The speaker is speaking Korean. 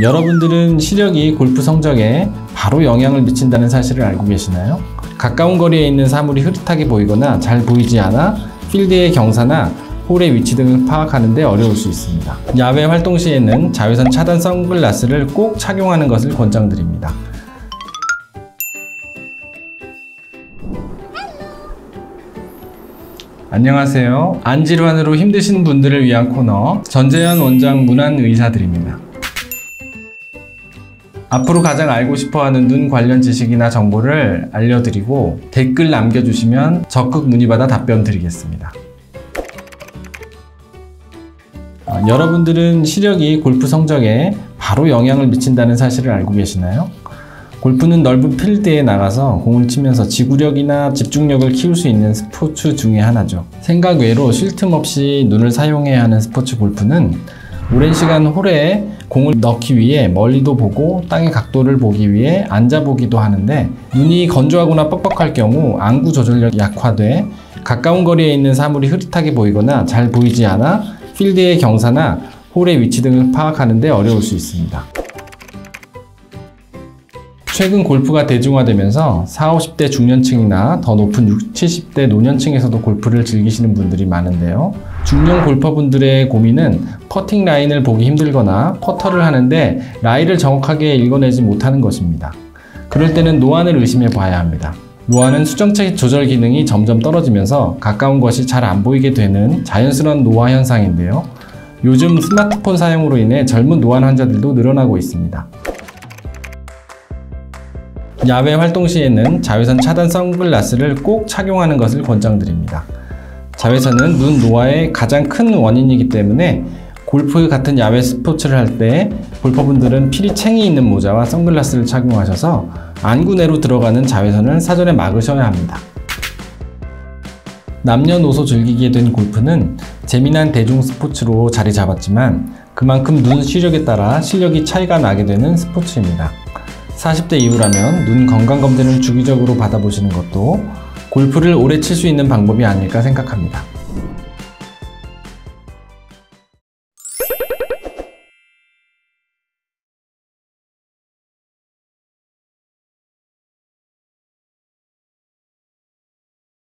여러분들은 시력이 골프 성적에 바로 영향을 미친다는 사실을 알고 계시나요? 가까운 거리에 있는 사물이 흐릿하게 보이거나 잘 보이지 않아 필드의 경사나 홀의 위치 등을 파악하는 데 어려울 수 있습니다. 야외 활동 시에는 자외선 차단 선글라스를 꼭 착용하는 것을 권장드립니다. 안녕하세요. 안질환으로 힘드신 분들을 위한 코너 전재현 원장 문안 의사들입니다. 앞으로 가장 알고 싶어하는 눈 관련 지식이나 정보를 알려드리고 댓글 남겨주시면 적극 문의받아 답변 드리겠습니다. 어, 여러분들은 시력이 골프 성적에 바로 영향을 미친다는 사실을 알고 계시나요? 골프는 넓은 필드에 나가서 공을 치면서 지구력이나 집중력을 키울 수 있는 스포츠 중의 하나죠. 생각 외로 쉴 틈 없이 눈을 사용해야 하는 스포츠 골프는 오랜 시간 홀에 공을 넣기 위해 멀리도 보고 땅의 각도를 보기 위해 앉아보기도 하는데 눈이 건조하거나 뻑뻑할 경우 안구 조절력이 약화돼 가까운 거리에 있는 사물이 흐릿하게 보이거나 잘 보이지 않아 필드의 경사나 홀의 위치 등을 파악하는 데 어려울 수 있습니다. 최근 골프가 대중화되면서 40, 50대 중년층이나 더 높은 60, 70대 노년층에서도 골프를 즐기시는 분들이 많은데요. 중년 골퍼분들의 고민은 퍼팅 라인을 보기 힘들거나 퍼터를 하는데 라이를 정확하게 읽어내지 못하는 것입니다. 그럴 때는 노안을 의심해 봐야 합니다. 노안은 수정체 조절 기능이 점점 떨어지면서 가까운 것이 잘 안 보이게 되는 자연스러운 노화 현상인데요. 요즘 스마트폰 사용으로 인해 젊은 노안 환자들도 늘어나고 있습니다. 야외 활동 시에는 자외선 차단 선글라스를 꼭 착용하는 것을 권장드립니다. 자외선은 눈 노화의 가장 큰 원인이기 때문에 골프 같은 야외 스포츠를 할 때 골퍼분들은 필히 챙이 있는 모자와 선글라스를 착용하셔서 안구 내로 들어가는 자외선을 사전에 막으셔야 합니다. 남녀노소 즐기게 된 골프는 재미난 대중 스포츠로 자리 잡았지만 그만큼 눈 시력에 따라 실력이 차이가 나게 되는 스포츠입니다. 40대 이후라면 눈 건강검진을 주기적으로 받아보시는 것도 골프를 오래 칠 수 있는 방법이 아닐까 생각합니다.